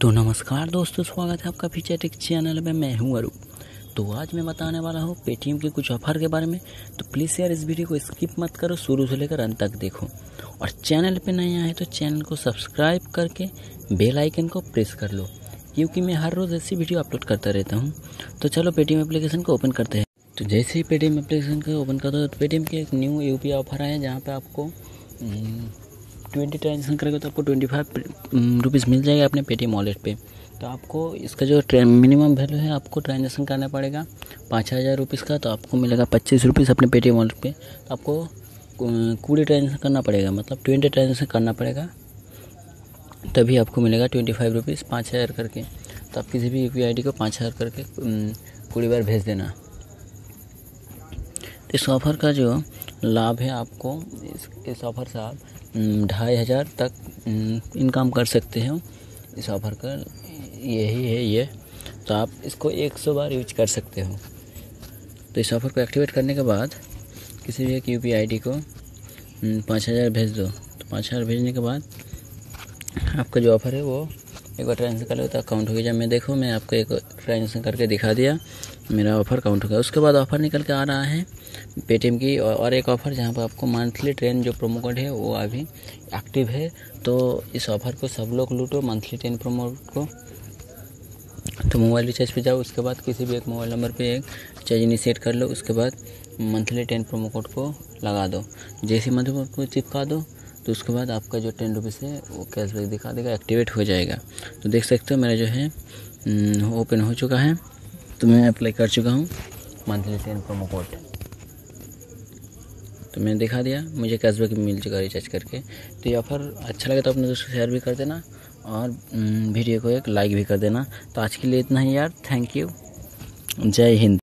तो नमस्कार दोस्तों, स्वागत है आपका फीचर टेक चैनल में। मैं हूँ अरू तो आज मैं बताने वाला हूँ पेटीएम के कुछ ऑफ़र के बारे में। तो प्लीज़ यार, इस वीडियो को स्किप मत करो, शुरू से लेकर अंत तक देखो। और चैनल पे नए आए तो चैनल को सब्सक्राइब करके बेल आइकन को प्रेस कर लो। क्योंकि मैं हर रोज़ ऐसी वीडियो अपलोड करता रहता हूँ। तो चलो पेटीएम एप्लीकेशन को ओपन करते हैं। तो जैसे ही पेटीएम एप्लीकेशन को ओपन करते हो तो पेटीएम के एक न्यू यू ऑफ़र आया जहाँ पर आपको ट्वेंटी ट्रांजेक्शन करेगा तो आपको ट्वेंटी फाइव रुपीज़ मिल जाएगा अपने पेटीएम वॉलेट पे। तो आपको इसका जो मिनिमम वैल्यू है, आपको ट्रांजेक्शन करना पड़ेगा पाँच हज़ार रुपीज़ का तो आपको मिलेगा पच्चीस रुपीज़ अपने पेटीएम वॉलेट पे। तो आपको कूड़े ट्रांजेक्शन करना पड़ेगा मतलब ट्वेंटी ट्रांजेक्शन करना पड़ेगा। तभी आपको मिलेगा ट्वेंटी फाइव रुपीज़ पाँच हज़ार करके। तो आप किसी भी यू पी आई डी को पाँच हज़ार करके कुड़ी बार भेज देना। इस ऑफ़र का जो लाभ है आपको, इस इस ऑफ़र से आप ढाई हज़ार तक इनकम कर सकते हो। इस ऑफ़र का यही है ये। तो आप इसको एक सौ बार यूज़ कर सकते हो। तो इस ऑफ़र को एक्टिवेट करने के बाद किसी भी एक यू पी आई डी को पाँच हज़ार भेज दो। तो पाँच हज़ार भेजने के बाद आपका जो ऑफ़र है वो एक बार ट्रांजेक्शन कर लो तो अकाउंट हो गया। जब मैं देखो, मैं आपको एक ट्रांजेक्शन करके दिखा दिया। मेरा ऑफ़र काउंट हो गया। उसके बाद ऑफ़र निकल के आ रहा है पेटीएम की। और एक ऑफ़र जहाँ पर आपको मंथली ट्रेन जो प्रोमो कोड है, वो अभी एक्टिव है। तो इस ऑफ़र को सब लोग लूटो मंथली ट्रेन प्रोमो को। तो मोबाइल रिचार्ज पे जाओ। उसके बाद किसी भी एक मोबाइल नंबर पे एक रिचार्ज इनिशिएट कर लो। उसके बाद मंथली टेन प्रोमो कोड को लगा दो। जैसे कोड को चिपका दो तो उसके बाद आपका जो टेन रुपीज़ है, वो कैशबैक दिखा देगा एक्टिवेट हो जाएगा। तो देख सकते हो मेरा जो है ओपन हो चुका है। तो मैं अप्लाई कर चुका हूँ मंथली टेन प्रोमो कोड तो मैंने दिखा दिया, मुझे कैशबैक मिल चुका रिचार्ज करके। तो ये ऑफ़र अच्छा लगे तो अपने दोस्तों शेयर भी कर देना, और वीडियो को एक लाइक भी कर देना। तो आज के लिए इतना ही यार थैंक यू जय हिंद।